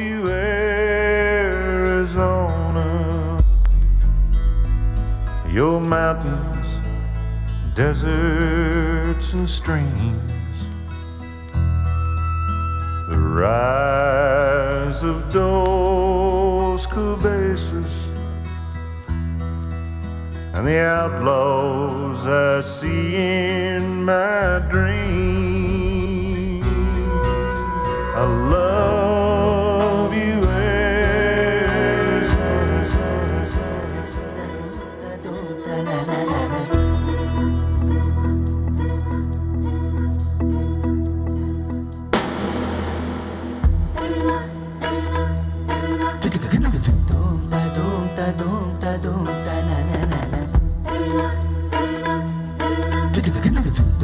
you, Arizona. Your mountains, deserts, and streams. The rise of Dos Cabezas and the outlaws I see in my dreams. Tıkı tıkı tıkı tıkı.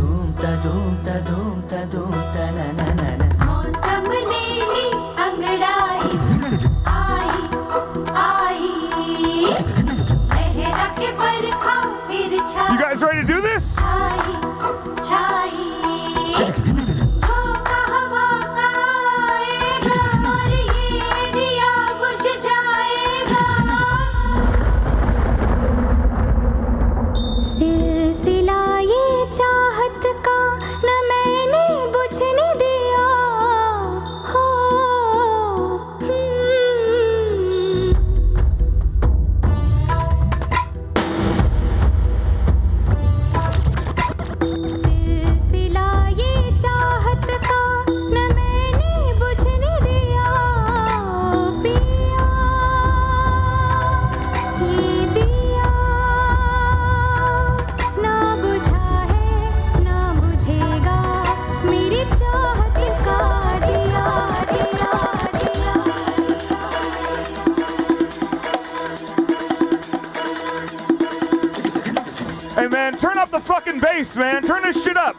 Man, turn up the fucking bass, man. Turn this shit up.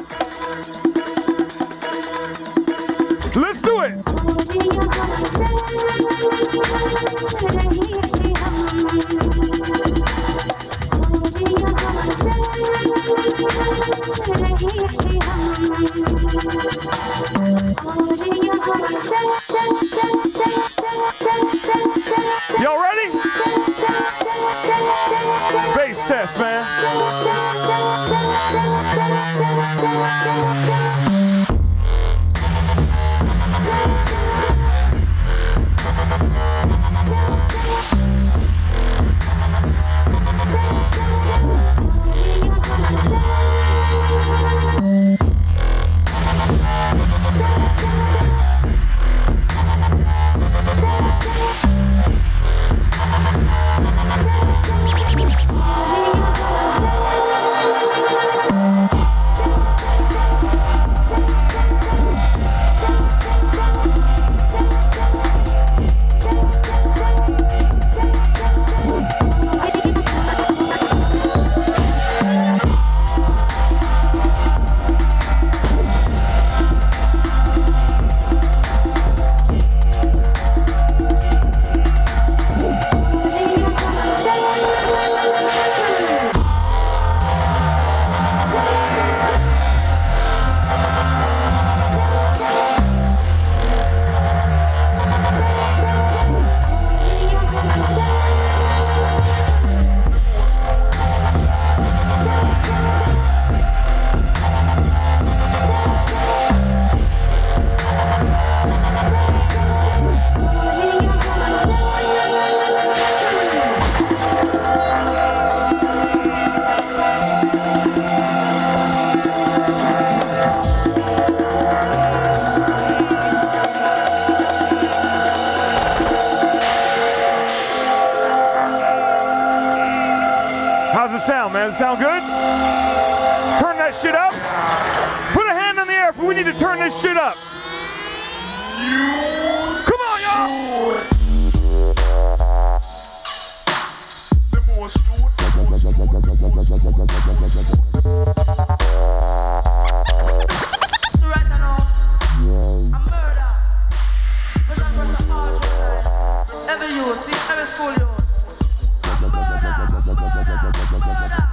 Let's do it. sound, man? Does it sound good? Turn that shit up. Put a hand in the air if we need to turn this shit up. Come on, y'all. Every youth, every school youth. 包邮